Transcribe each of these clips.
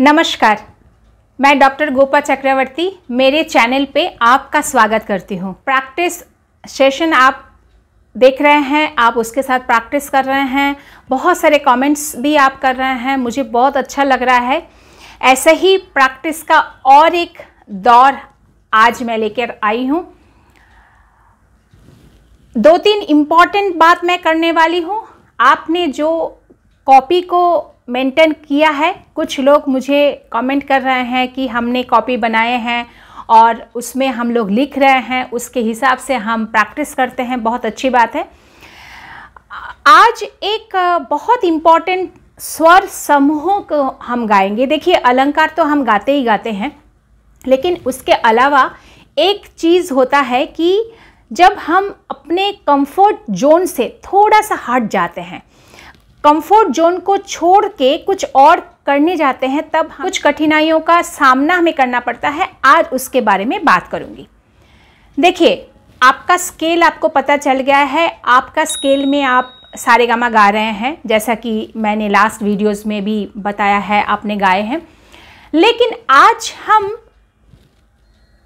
नमस्कार, मैं डॉक्टर गोपा चक्रवर्ती, मेरे चैनल पे आपका स्वागत करती हूँ। प्रैक्टिस सेशन आप देख रहे हैं, आप उसके साथ प्रैक्टिस कर रहे हैं, बहुत सारे कमेंट्स भी आप कर रहे हैं, मुझे बहुत अच्छा लग रहा है। ऐसे ही प्रैक्टिस का और एक दौर आज मैं लेकर आई हूँ। दो तीन इंपॉर्टेंट बात मैं करने वाली हूँ। आपने जो कॉपी को मेंटेन किया है। कुछ लोग मुझे कमेंट कर रहे हैं कि हमने कॉपी बनाए हैं और उसमें हम लोग लिख रहे हैं। उसके हिसाब से हम प्रैक्टिस करते हैं। बहुत अच्छी बात है। आज एक बहुत इंपॉर्टेंट स्वर समूहों को हम गाएँगे। देखिए, अलंकार तो हम गाते ही गाते हैं, लेकिन उसके अलावा एक चीज़ होता है कि जब हम अपने कंफर्ट जोन से थोड़ा सा हट जाते हैं कंफर्ट जोन को छोड़ के कुछ और करने जाते हैं तब कुछ कठिनाइयों का सामना हमें करना पड़ता है। आज उसके बारे में बात करूँगी। देखिए आपका स्केल आपको पता चल गया है। आपका स्केल में आप सारे गामा गा रहे हैं जैसा कि मैंने लास्ट वीडियोस में भी बताया है आपने गाए हैं। लेकिन आज हम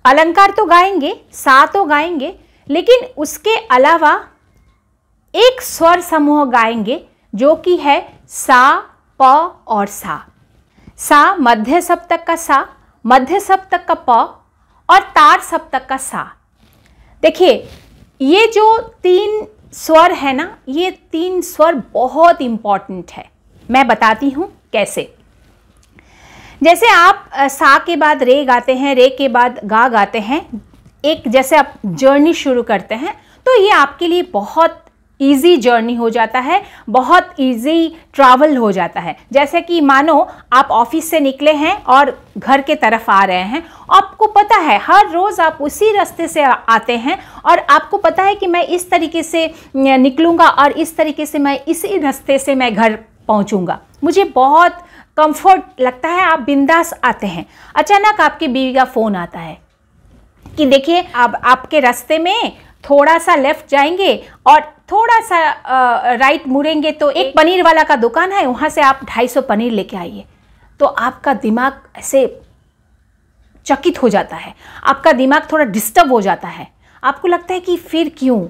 अलंकार तो गाएँगे सा तो गाएँगे लेकिन उसके अलावा एक स्वर समूह गाएँगे जो कि है सा, प और सा। सा मध्य सप्तक का सा, मध्य सप्तक का प और तार सप्तक का सा। देखिए, ये जो तीन स्वर है ना, ये तीन स्वर बहुत इंपॉर्टेंट है। मैं बताती हूँ कैसे। जैसे आप सा के बाद रे गाते हैं, रे के बाद गा गाते हैं, एक जैसे आप जर्नी शुरू करते हैं तो ये आपके लिए बहुत इजी जर्नी हो जाता है बहुत ईजी ट्रैवल हो जाता है। जैसे कि मानो आप ऑफ़िस से निकले हैं और घर के तरफ़ आ रहे हैं आपको पता है हर रोज़ आप उसी रास्ते से आते हैं और आपको पता है कि मैं इस तरीके से निकलूँगा और इस तरीके से मैं इसी रास्ते से मैं घर पहुँचूँगा। मुझे बहुत कंफर्ट लगता है आप बिंदास आते हैं। अचानक आपकी बीवी का फ़ोन आता है कि देखिए अब आप, आपके रास्ते में थोड़ा सा लेफ़्ट जाएँगे और थोड़ा सा राइट मुड़ेंगे तो एक पनीर वाला का दुकान है, वहाँ से आप 250 पनीर लेके आइए। तो आपका दिमाग ऐसे चकित हो जाता है, आपका दिमाग थोड़ा डिस्टर्ब हो जाता है। आपको लगता है कि फिर क्यों?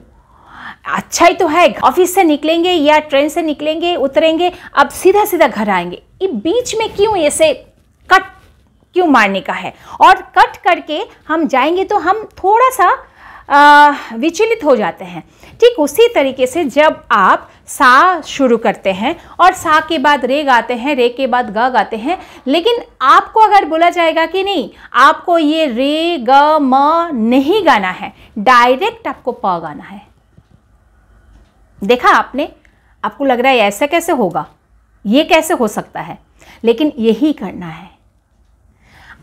अच्छा ही तो है, ऑफ़िस से निकलेंगे या ट्रेन से निकलेंगे, उतरेंगे, अब सीधा सीधा घर आएँगे। ये बीच में क्यों ऐसे कट, क्यों मारने का है? और कट करके हम जाएँगे तो हम थोड़ा सा विचलित हो जाते हैं। ठीक उसी तरीके से जब आप सा शुरू करते हैं और सा के बाद रे गाते हैं, रे के बाद ग गाते हैं, लेकिन आपको अगर बोला जाएगा कि नहीं, आपको ये रे, ग, म नहीं गाना है, डायरेक्ट आपको प गाना है। देखा आपने? आपको लग रहा है ऐसा कैसे होगा? ये कैसे हो सकता है? लेकिन यही करना है।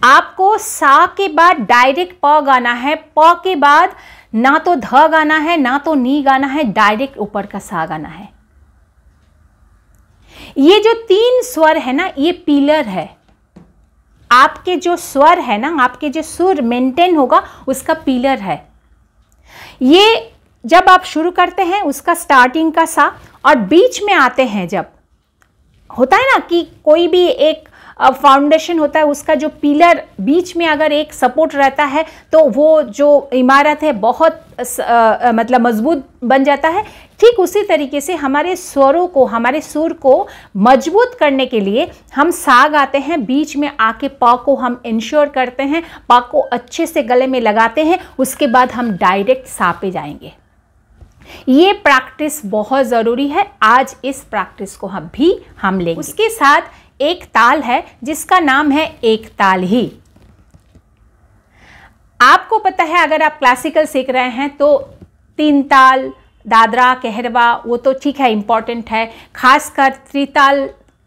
आपको सा के बाद डायरेक्ट प गाना है। प के बाद ना तो ध गाना है, ना तो नी गाना है डायरेक्ट ऊपर का सा गाना है। ये जो तीन स्वर है ना, ये पिलर है। आपके जो स्वर है ना, आपके जो सुर मेंटेन होगा, उसका पिलर है। ये जब आप शुरू करते हैं, उसका स्टार्टिंग का सा और बीच में आते हैं जब, होता है ना कि कोई भी एक फाउंडेशन होता है उसका जो पिलर बीच में अगर एक सपोर्ट रहता है तो वो जो इमारत है बहुत आ, मतलब मज़बूत बन जाता है। ठीक उसी तरीके से हमारे स्वरों को हमारे सुर को मज़बूत करने के लिए हम साग आते हैं बीच में आके पा को हम इंश्योर करते हैं पा को अच्छे से गले में लगाते हैं उसके बाद हम डायरेक्ट सा पे जाएँगे। ये प्रैक्टिस बहुत ज़रूरी है आज इस प्रैक्टिस को हम भी हम लेंगे। उसके साथ एक ताल है, जिसका नाम है एक ताल ही। आपको पता है, अगर आप क्लासिकल सीख रहे हैं तो तीन ताल, दादरा, कहरवा, वो तो ठीक है इंपॉर्टेंट है। खासकर त्रिताल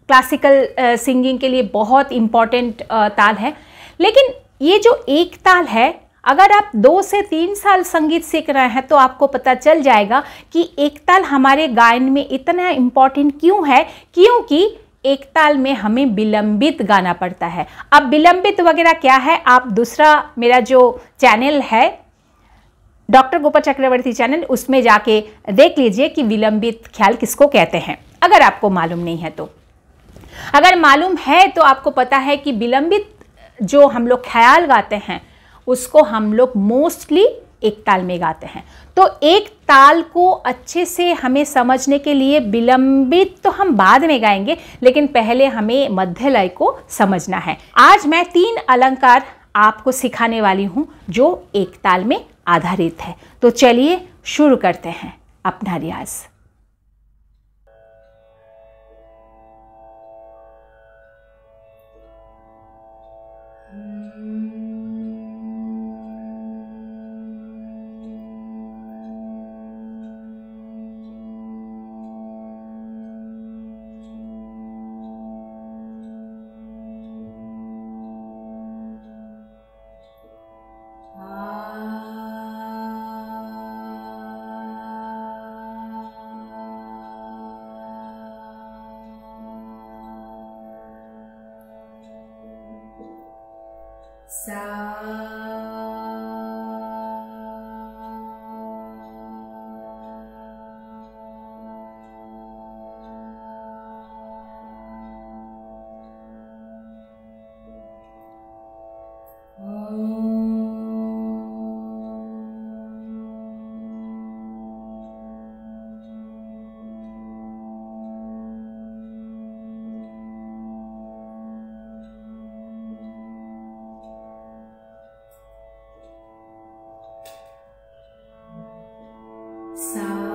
क्लासिकल सिंगिंग के लिए बहुत इंपॉर्टेंट ताल है। लेकिन ये जो एक ताल है, अगर आप दो से तीन साल संगीत सीख रहे हैं तो आपको पता चल जाएगा कि एक ताल हमारे गायन में इतना इंपॉर्टेंट क्यों है? क्योंकि एक ताल में हमें विलंबित गाना पड़ता है। अब विलंबित वगैरह क्या है? आप दूसरा मेरा जो चैनल है, डॉक्टर गोपाल चक्रवर्ती चैनल, उसमें जाके देख लीजिए कि विलंबित ख्याल किसको कहते हैं। अगर आपको मालूम नहीं है तो। अगर मालूम है तो आपको पता है कि विलंबित जो हम लोग ख्याल गाते हैं, उसको हम लोग मोस्टली एक ताल में गाते हैं। तो एक ताल को अच्छे से हमें समझने के लिए विलंबित तो हम बाद में गाएँगे, लेकिन पहले हमें मध्य लय को समझना है। आज मैं तीन अलंकार आपको सिखाने वाली हूँ, जो एक ताल में आधारित है। तो चलिए शुरू करते हैं अपना रियाज़। Sa So.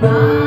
Bye.